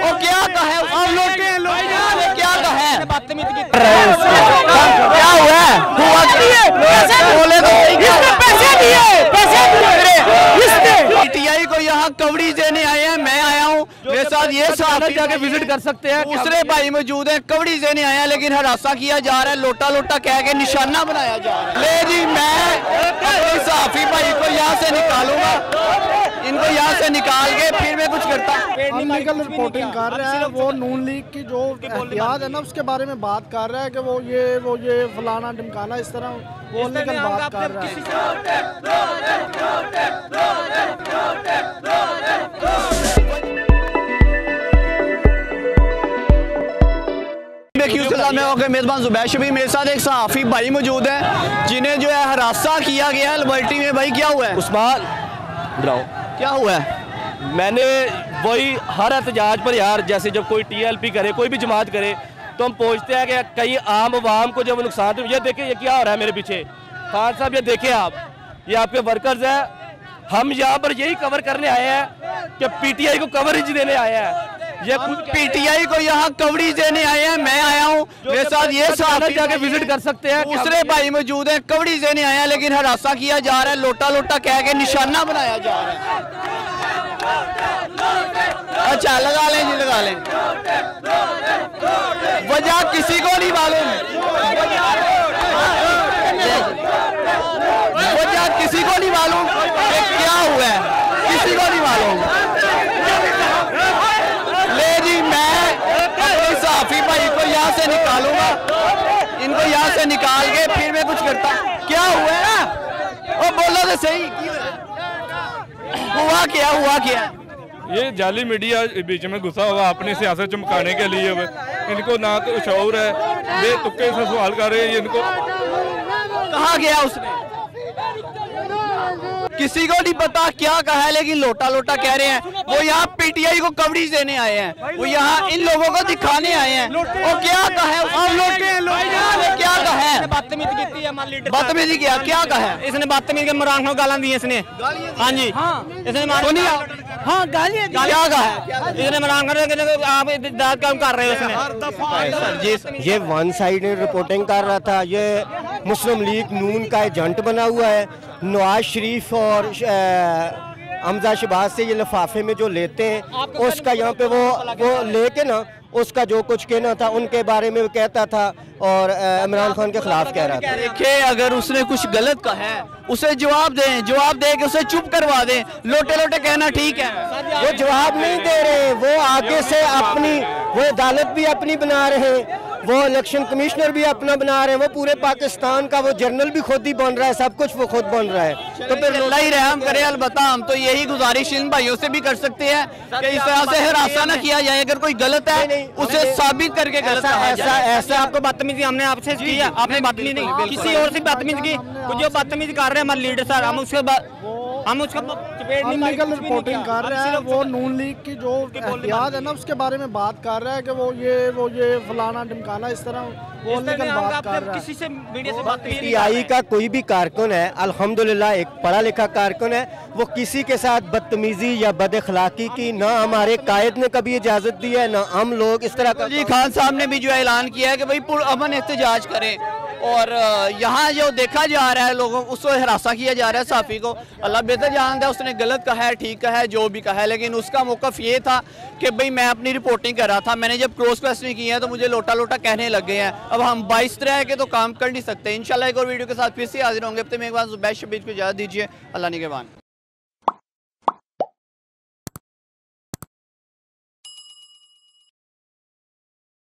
वो क्या कहा? क्या कहा? क्या हुआ? है हुआ? बोले तो पैसे दिए पैसे पीटीआई को यहाँ कवड़ी देने आए हैं। मैं आया हूँ। मेरे साथ ये साथी जाके विज़िट कर सकते हैं दूसरे भाई मौजूद हैं कवड़ी देने आए हैं लेकिन हरासा किया जा रहा है। लोटा लोटा कह के निशाना बनाया जा रहा है। ले जी मैं साफी भाई को यहाँ से निकालूँगा। इनको यहाँ से निकाल के फिर मैं कुछ करता अनलीगल रिपोर्टिंग कर रहा है वो नून लीग की जो एहतियात है ना उसके बारे में बात कर रहा है कि वो ये वो ये फलाना ढमकाना इस तरह वो अनलीगल बात कर रहा है मैं होकर मेजबान जुबैर शबी मेरे साथ एक सहाफ़ी भाई मौजूद है जिन्हें जो है हरासा किया गया है लिबर्टी में भाई क्या हुआ है उस्मान क्या हुआ है? मैंने वही हर एहतजाज पर यार, जैसे जब कोई टीएलपी करे, कोई भी जमात करे तो हम पहुँचते हैं कि कई आम आवाम को जब नुकसान तो ये देखे ये क्या हो रहा है मेरे पीछे? खान साहब, ये देखे आप। ये आपके वर्कर्स हैं। हम यहाँ पर यही कवर करने आए हैं कि पीटीआई को कवरेज देने आए हैं। ये पीटीआई को यहाँ कवड़ी देने आए हैं। मैं आया हूँ। मेरे साथ ये साथी जाके विज़िट कर सकते हैं दूसरे भाई मौजूद हैं कवड़ी देने आए हैं लेकिन हरासा किया जा रहा है लोटा लोटा कह के निशाना बनाया जा रहा है। अच्छा लगा लें जी लगा लें। वजह किसी को नहीं मालूम वजह किसी को नहीं मालूम कि क्या हुआ है किसी को नहीं मालूम ले जी मैं अपने साफी भाई को यहाँ से निकालूँगा। इनको यहाँ से निकाल के फिर मैं कुछ करता। क्या हुआ है ओ बोलो तो सही। हुआ क्या हुआ क्या? ये जाली मीडिया बीच में घुसा हुआ अपनी सियासत चमकाने के लिए इनको ना तो शौर है। ये तुक्के से सवाल कर रहे हैं इनको कहा गया उसने? किसी को नहीं पता क्या कहा है लेकिन लोटा लोटा कह रहे हैं। वो यहाँ पीटीआई को कवरेज देने आए हैं। वो यहाँ इन लोगों को दिखाने आए हैं। वो क्या कहा है? आप लोटे हैं लोटे क्या कहा है? बदतमीजी की है हमारे लीडर बदतमीजी किया क्या कहा है? इसने बदतमीजी के मरान को गाला दी इसने। हाँ? जी। इसने हाँ गाली क्या कहा है? इसने मरान कर आप दाद काम कर रहे हो इसने। ये वन साइड रिपोर्टिंग कर रहा था ये मुस्लिम लीग नून का एजेंट बना हुआ है। नवाज़ शरीफ और हमजा शबाज से ये लिफाफे में जो लेते हैं उसका यहाँ पे वो वो लेके ना उसका जो कुछ कहना था उनके बारे में वो कहता था और इमरान खान के खिलाफ कह रहा था। देखे अगर उसने कुछ गलत कहा है उसे जवाब दें जवाब दे के उसे चुप करवा दें। लोटे लोटे कहना ठीक है। वो जवाब नहीं दे रहे वो आगे से अपनी वो अदालत भी अपनी बना रहे। हैं वो इलेक्शन कमिश्नर भी अपना बना रहे हैं वो पूरे पाकिस्तान का वो जर्नल भी खुद ही बन रहा है सब कुछ वो खुद बन रहा है। तो फिर अल्लाह ही रहम करे अलबत्ता हम तो यही गुजारिश इन भाइयों से भी कर सकते हैं कि इस तरह से हिरासा न किया जाए अगर कोई गलत है उसे साबित करके गलत ऐसा ऐसा ऐसा आपको बदतमीजी हमने आपसे की है आपने बदतमीजी नहीं। किसी और से बदतमीजी की जो बदतमीजी कर रहे हैं हमारे लीडर सर हम उसके बाद हम उसका चपेट नहीं कुछ भी नहीं रिपोर्टिंग कर रहे हैं वो नून लीग की जो एहतियात है ना उसके बारे में बात कर रहा है कि वो ये वो ये फलाना ढमकाना इस तरह वो हम बात कर रहा है। किसी से मीडिया से बात पीटीआई का कोई भी कारकुन है अल्हम्दुलिल्लाह एक पढ़ा लिखा कारकुन है वो किसी के साथ बदतमीजी या बद अखलाकी की ना हमारे कायद ने कभी इजाज़त दी है ना हम लोग इस तरह का जी खान साहब ने भी जो ऐलान किया है कि भाई पुरअमन एहतजाज करें। और यहाँ जो देखा जा रहा है लोगों को उसको हरासा किया जा रहा है साफ़ी को। अल्लाह बेहतर जानता है, उसने गलत कहा है, ठीक कहा है, जो भी कहा है। लेकिन उसका मौकफ ये था कि भाई मैं अपनी रिपोर्टिंग कर रहा था। मैंने जब क्रॉस क्वेश्चनिंग की है तो मुझे लोटा लोटा कहने लग गए हैं। अब हम बाईस तरह के तो काम कर नहीं सकते। इनशाला एक और वीडियो के साथ फिर से हाजिर होंगे। अब एक बार जुबैर शबीर को इजाज़त दीजिए। अल्लाह निगेबान।